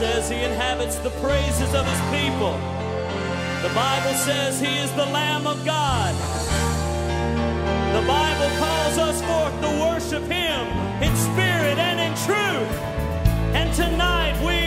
says he inhabits the praises of his people. The Bible says he is the Lamb of God. The Bible calls us forth to worship him in spirit and in truth. And tonight we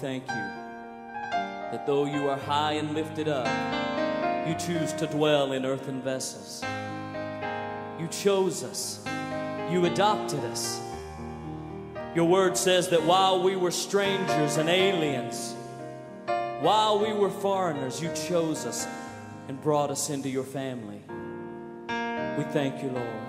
thank you that though you are high and lifted up, you choose to dwell in earthen vessels. You chose us, you adopted us. Your word says that while we were strangers and aliens, while we were foreigners, you chose us and brought us into your family. We thank you, Lord.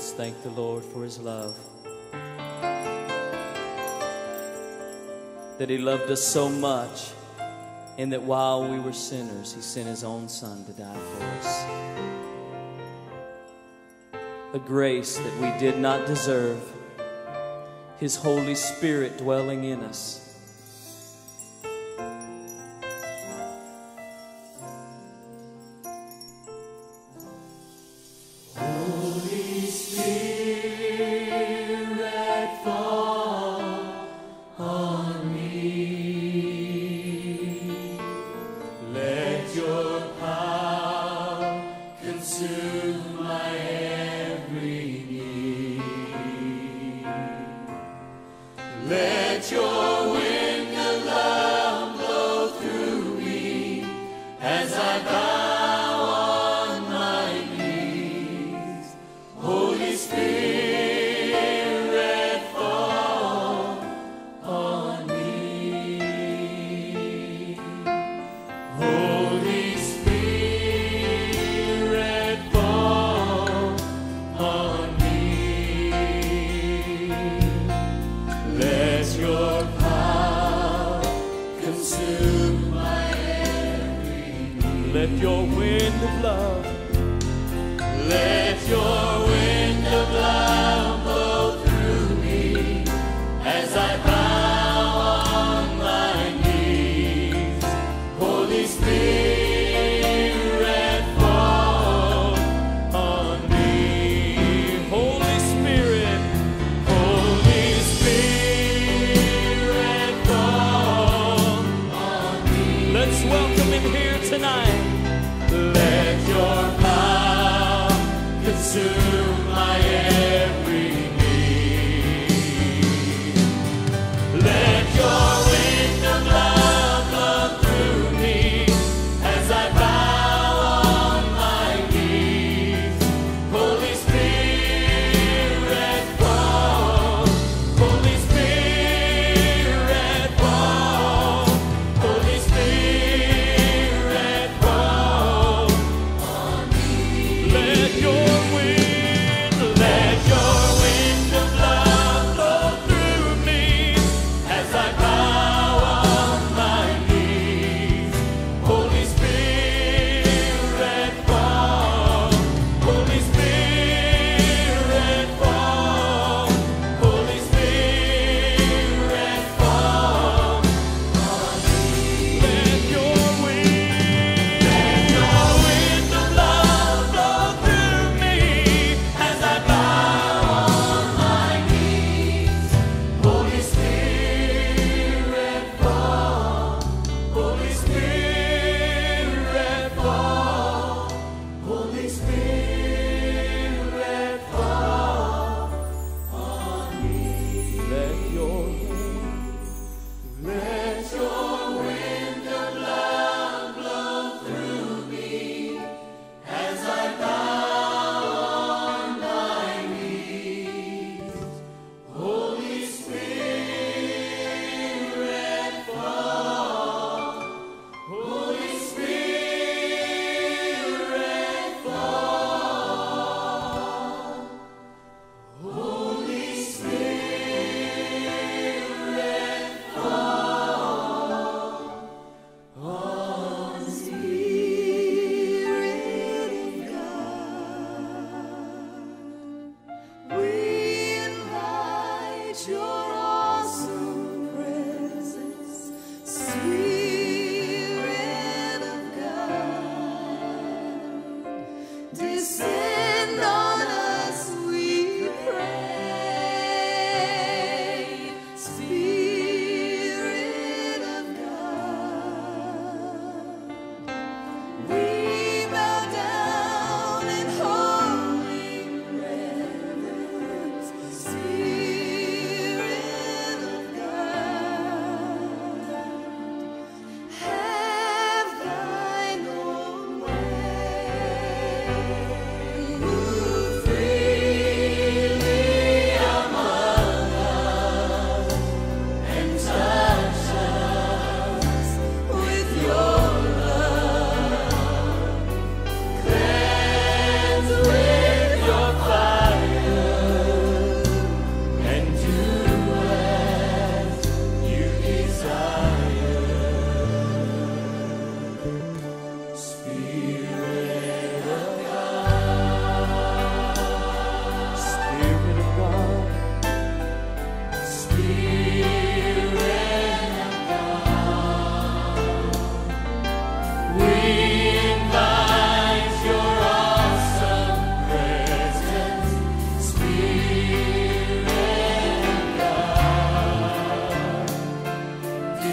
Let's thank the Lord for his love. That he loved us so much, and that while we were sinners, he sent his own son to die for us. A grace that we did not deserve, his Holy Spirit dwelling in us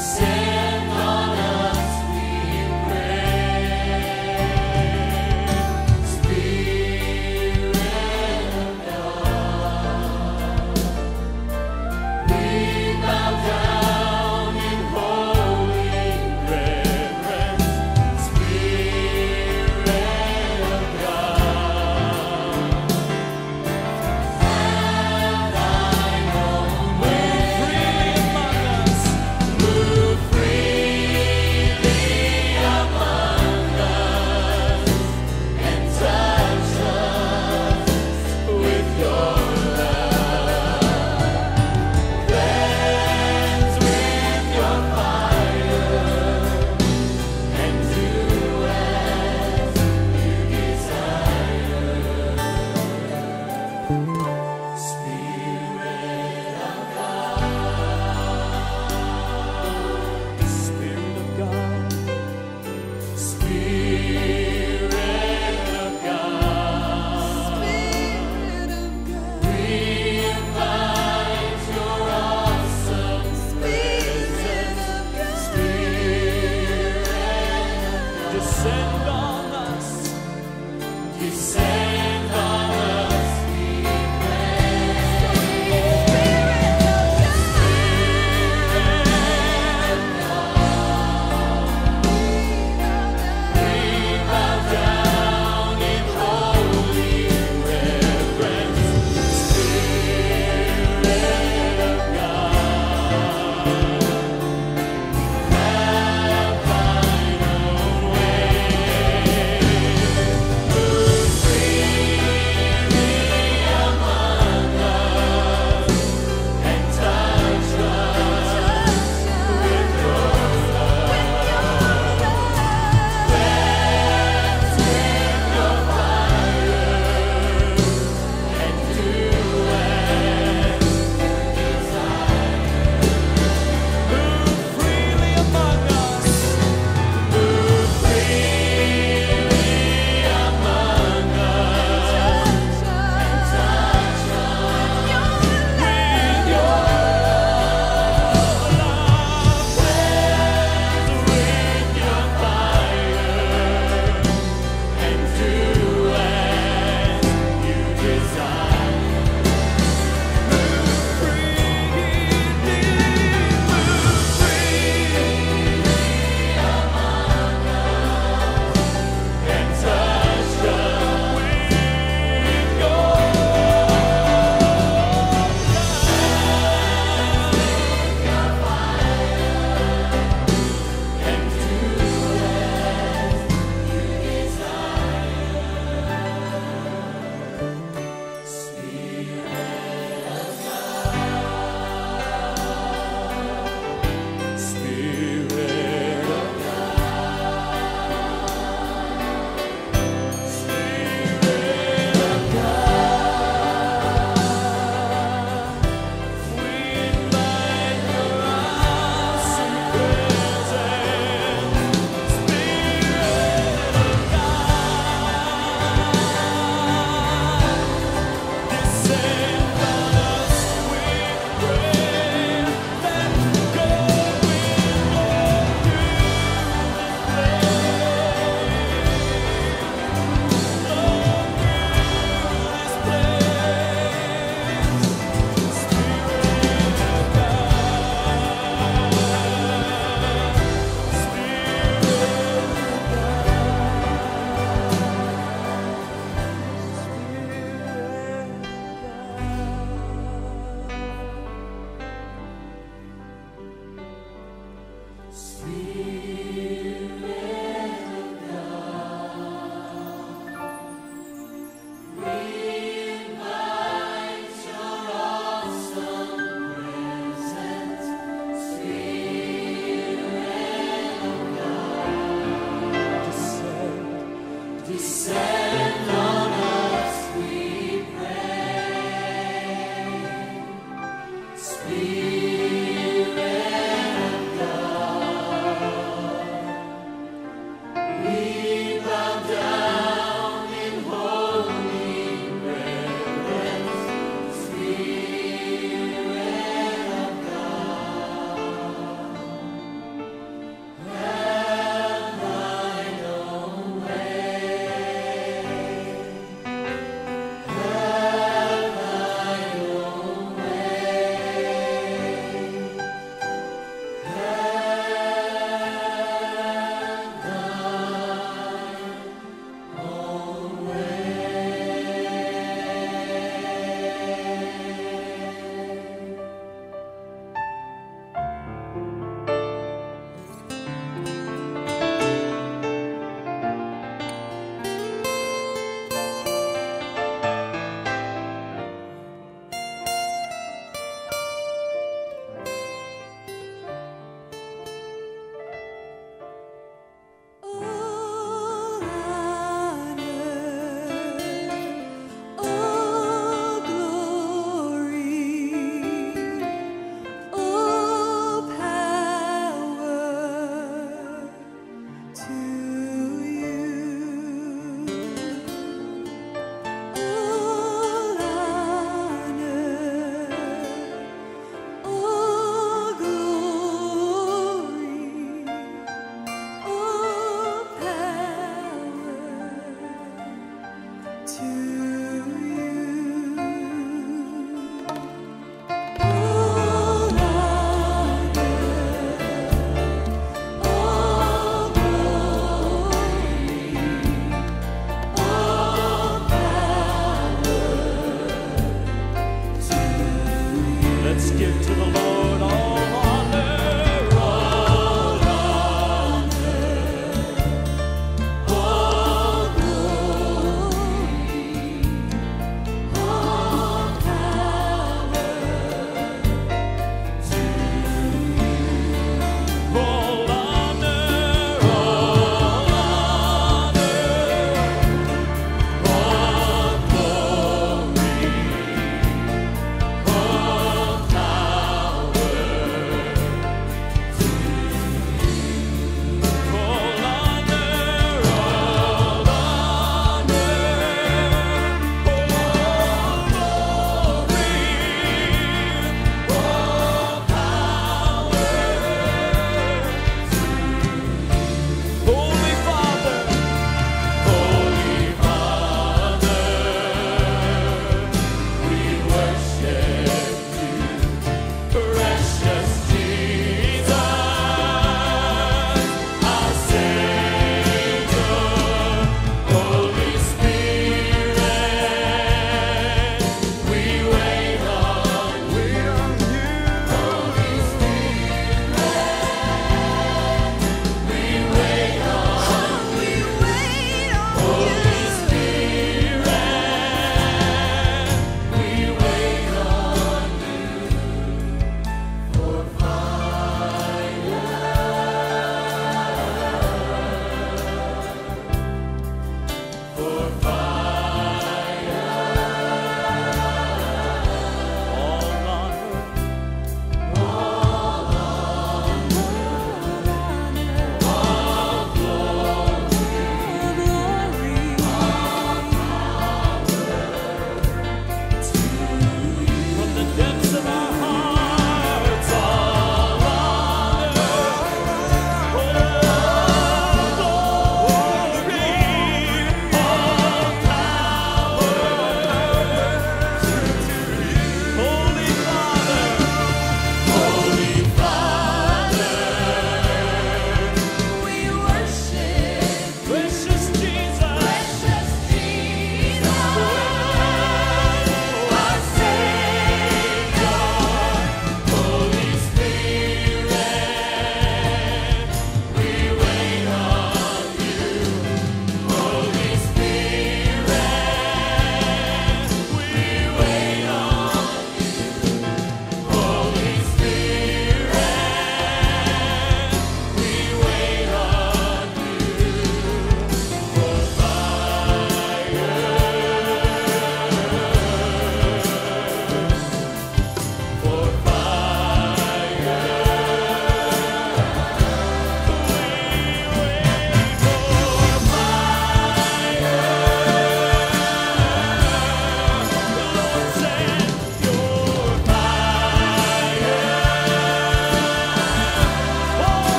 say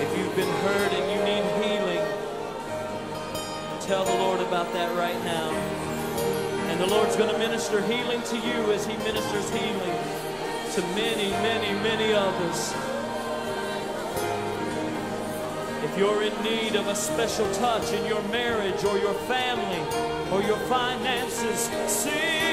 If you've been hurt and you need healing, tell the Lord about that right now. And the Lord's going to minister healing to you as He ministers healing to many, many, many others. If you're in need of a special touch in your marriage or your family or your finances, sing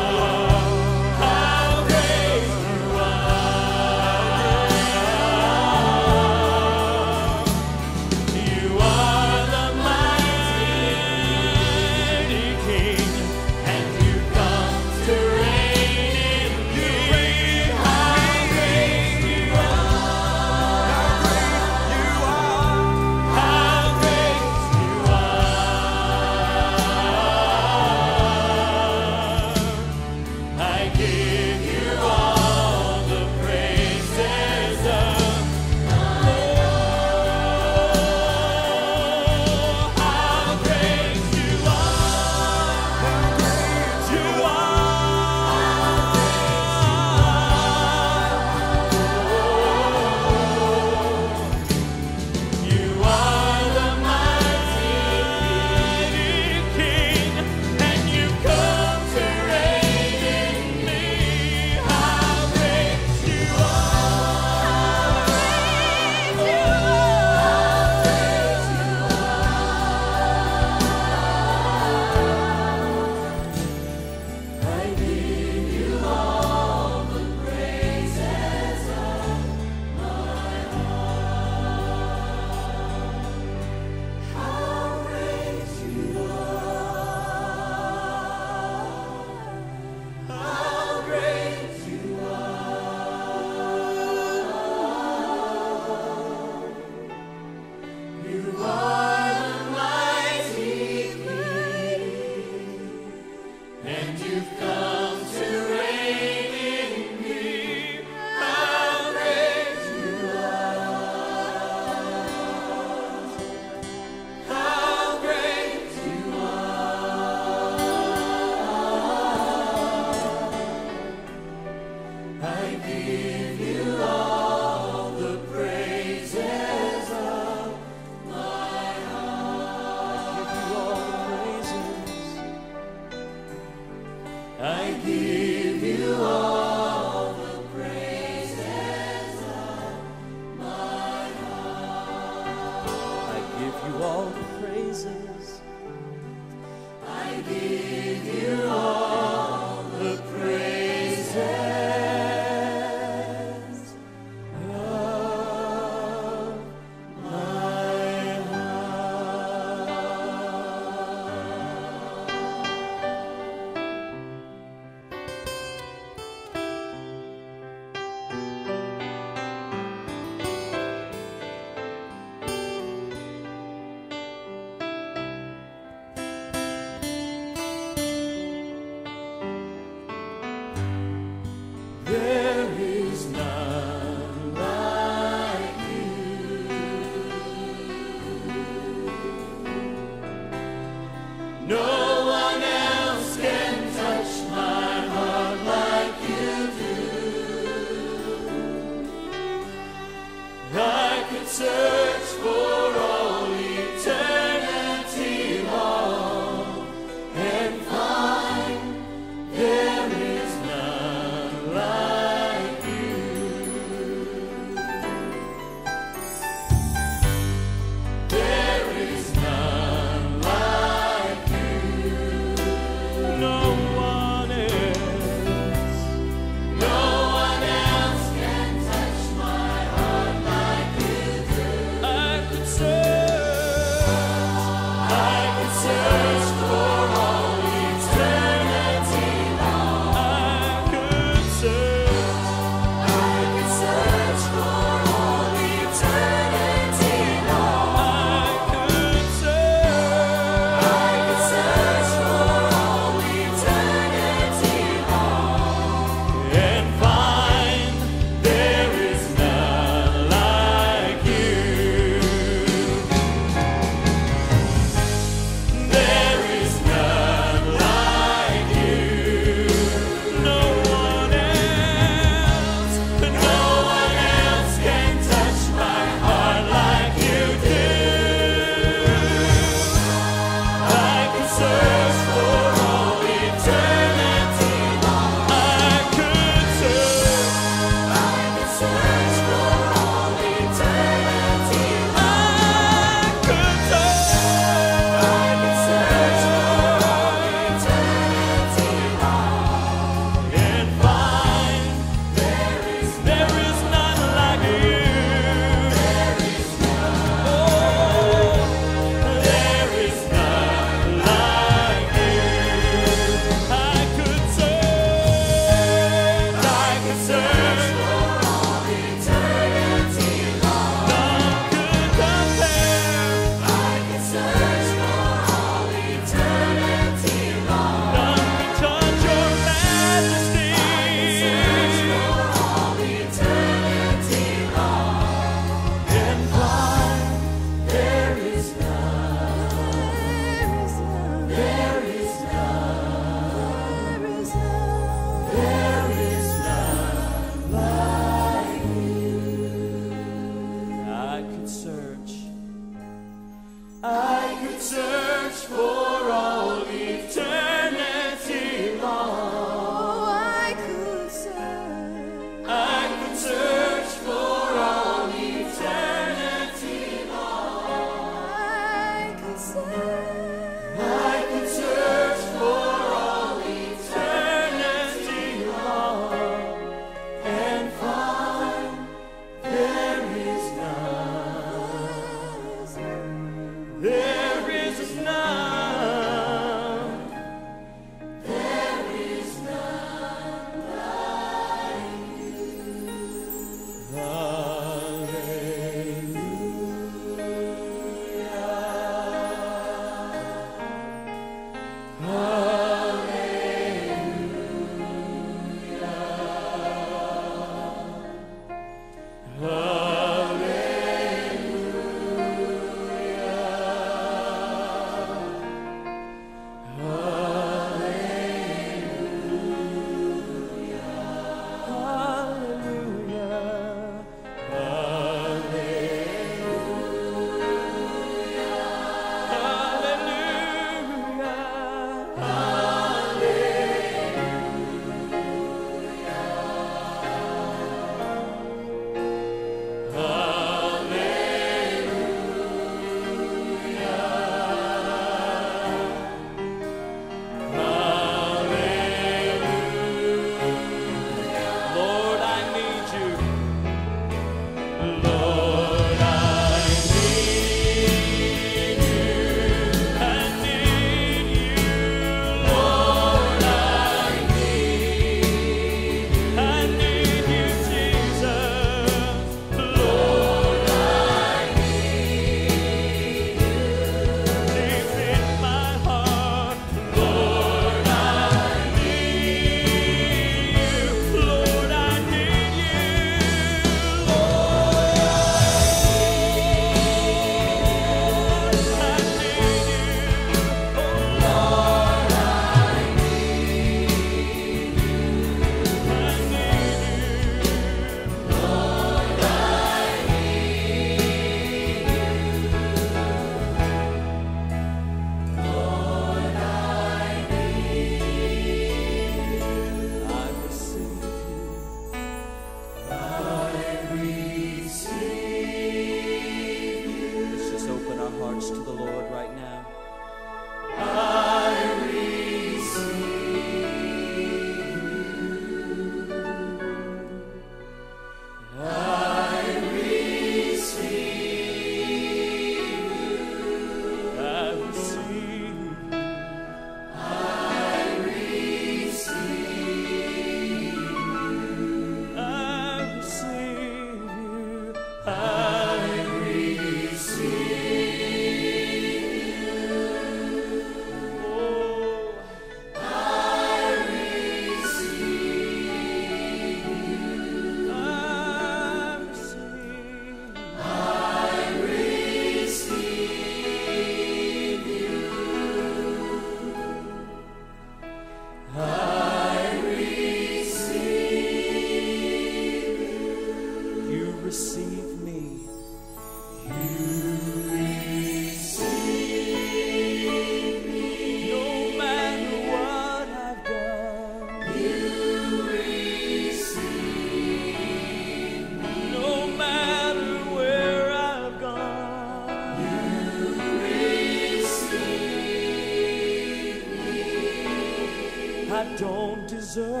deserve,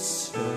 Stars